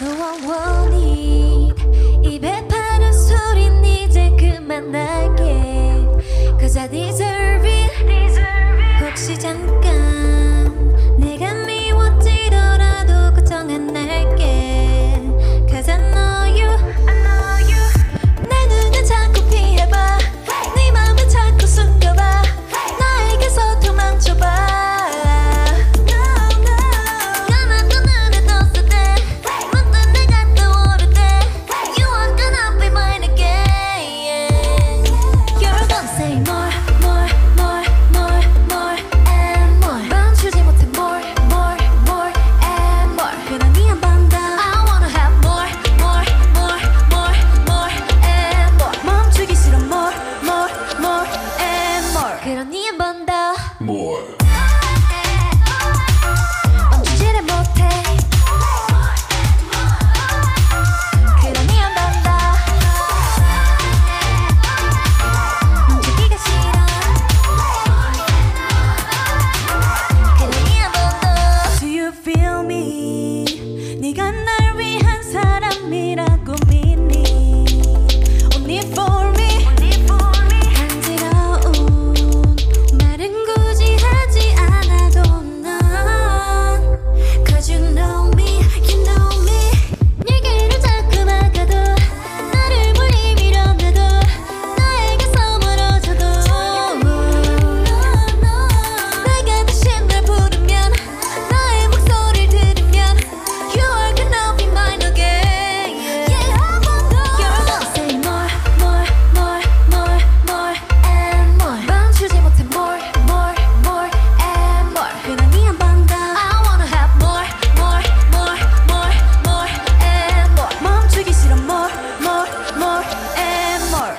너와 원인 입에 파는 소린 이제 그만하게. 그럼 니한번더. 뭘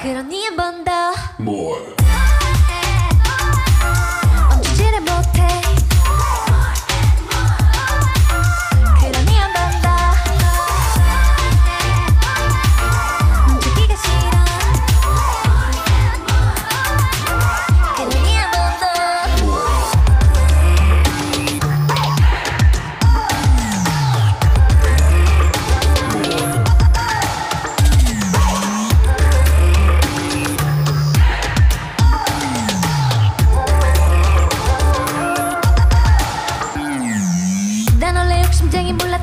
그러니 한번더. 뭘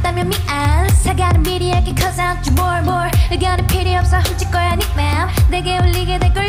없다면 미안. 사과는 미리 할게 cause I'm more more. 의견은 필요 없어. 훔칠 거야 네맘. 내게 올리게 될걸